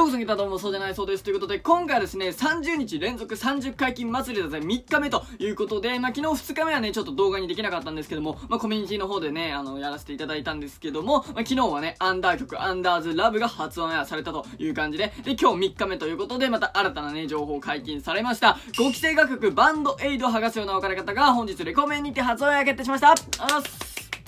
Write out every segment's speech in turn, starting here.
ようこそ来たどうもそうじゃないそうです。ということで今回はですね30日連続30解禁祭りだぜ。3日目ということでまあ昨日2日目はねちょっと動画にできなかったんですけどもまあコミュニティの方でねあのやらせていただいたんですけども、まあ、昨日はねアンダー曲アンダーズラブが発音やされたという感じでで今日3日目ということでまた新たなね情報解禁されました。5期生楽曲バンドエイド剥がすような別れ方が本日レコメンにて発音や決定しました。あっ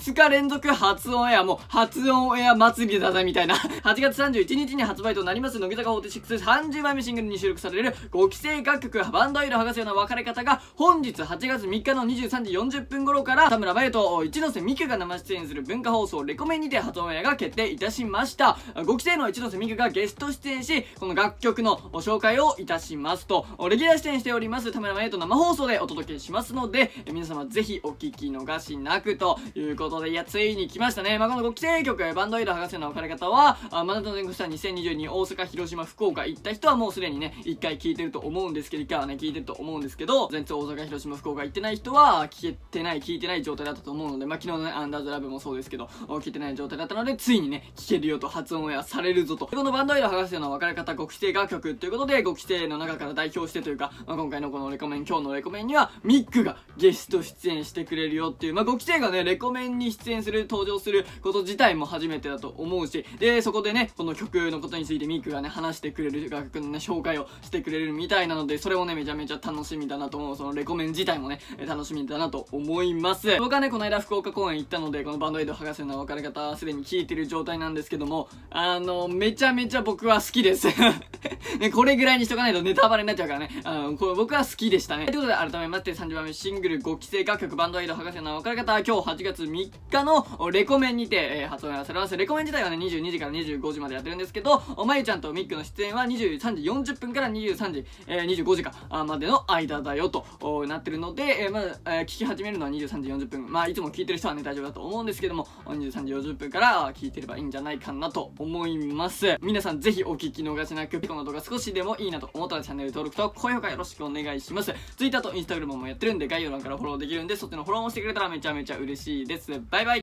2日連続初オンエア、もう初オンエア祭りだぜみたいな。8月31日に発売となります、乃木坂4630枚目シングルに収録される5期生楽曲、バンドアイル博士の別れ方が、本日8月3日の23時40分頃から、田村真由と一ノ瀬美久が生出演する文化放送レコメンにて初オンエアが決定いたしました。5期生の一ノ瀬美久がゲスト出演し、この楽曲の紹介をいたしますと、レギュラー出演しております田村真由と生放送でお届けしますので、皆様ぜひお聞き逃しなくということで、いや、ついに来ましたね。まあ、このご期生曲、バンドエイド博士の別れ方は、あ真夏の全国スター2022大阪、広島、福岡行った人はもうすでにね、一回聞いてると思うんですけど、一回はね、聞いてると思うんですけど、全然大阪、広島、福岡行ってない人は、聞けてない、聞いてない状態だったと思うので、まあ、昨日のね、アンダーズラブもそうですけど、聞いてない状態だったので、ついにね、聞けるよと発音やされるぞと。このバンドエイド博士の別れ方、ご期生楽曲ということで、ご期生の中から代表してというか、まあ、今回のこのレコメン、今日のレコメンには、ミックがゲスト出演してくれるよっていう、まあ、ご期生がね、レコメンにに出演する、登場すること自体も初めてだと思うし、で、そこでね、この曲のことについてミークがね、話してくれる楽曲のね、紹介をしてくれるみたいなので、それもね、めちゃめちゃ楽しみだなと思う。そのレコメン自体もね、楽しみだなと思います。僕はね、この間福岡公演行ったので、このバンドエイド博士の別れ方、すでに聞いてる状態なんですけども、あの、めちゃめちゃ僕は好きです。ね、これぐらいにしとかないとネタバレになっちゃうからね。あの、これ僕は好きでしたね。ということで、改めまして30番目シングル5期生楽曲バンドエイド博士の別れ方、今日8月3日のレコメンにて、えー、発売されます。レコメン自体はね、22時から25時までやってるんですけど、まゆちゃんとミックの出演は23時40分から23時、えー、25時か、までの間だよとなってるので、えー、まあ、えー、聞き始めるのは23時40分。まあ、いつも聞いてる人はね、大丈夫だと思うんですけども、23時40分から聞いてればいいんじゃないかなと思います。皆さんぜひお聞き逃しなく、この動画少しでもいいなと思ったらチャンネル登録と高評価よろしくお願いします。Twitter と Instagram もやってるんで、概要欄からフォローできるんで、そっちのフォローもしてくれたらめちゃめちゃ嬉しいです。バイバイ